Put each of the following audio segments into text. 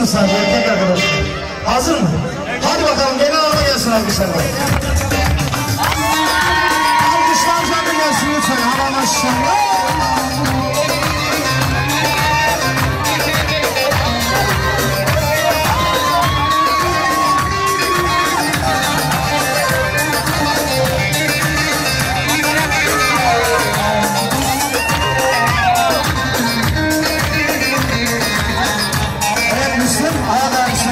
musunuz sadece erkek arkadaşlar? Hazır mı? Hadi bakalım gene alma gelsin alkışlar. Alkışlar canlı gelsin lütfen. Hava maşallah.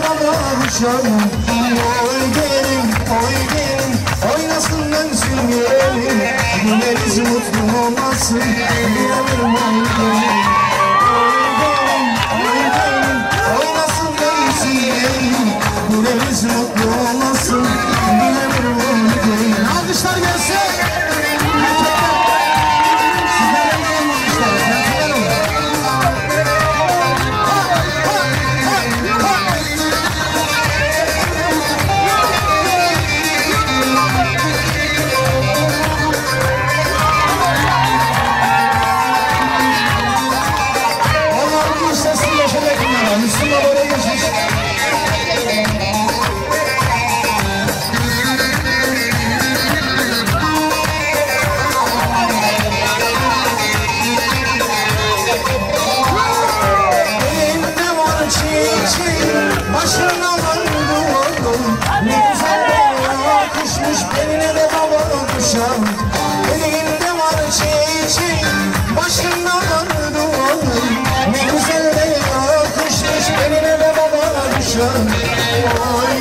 var kuşam. Oy gelin, oy gelin, oynasın dönsün gelin. Güneriz mutlu olmasın, oy Oh,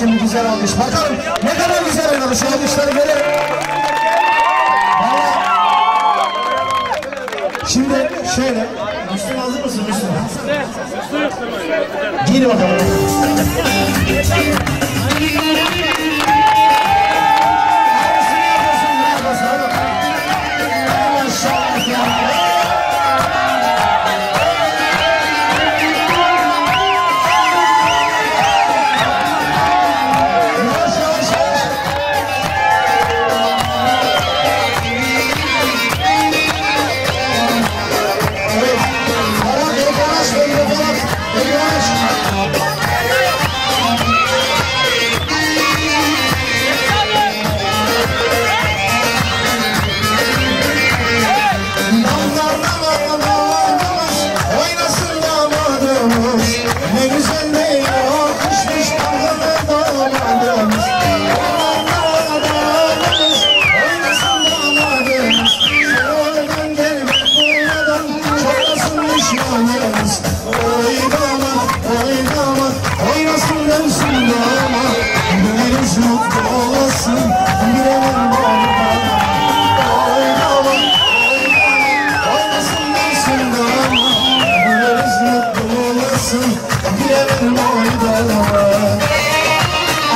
için güzel alkış. Bakalım ne kadar güzel alkışları görelim. Vallahi. Şimdi şöyle. Müslüm hazır mısın Müslüm? Gir bakalım.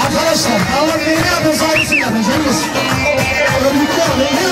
Arkadaşlar, Allah neyi yapıyorsa aynısını yapacağız. Örgütlü olun.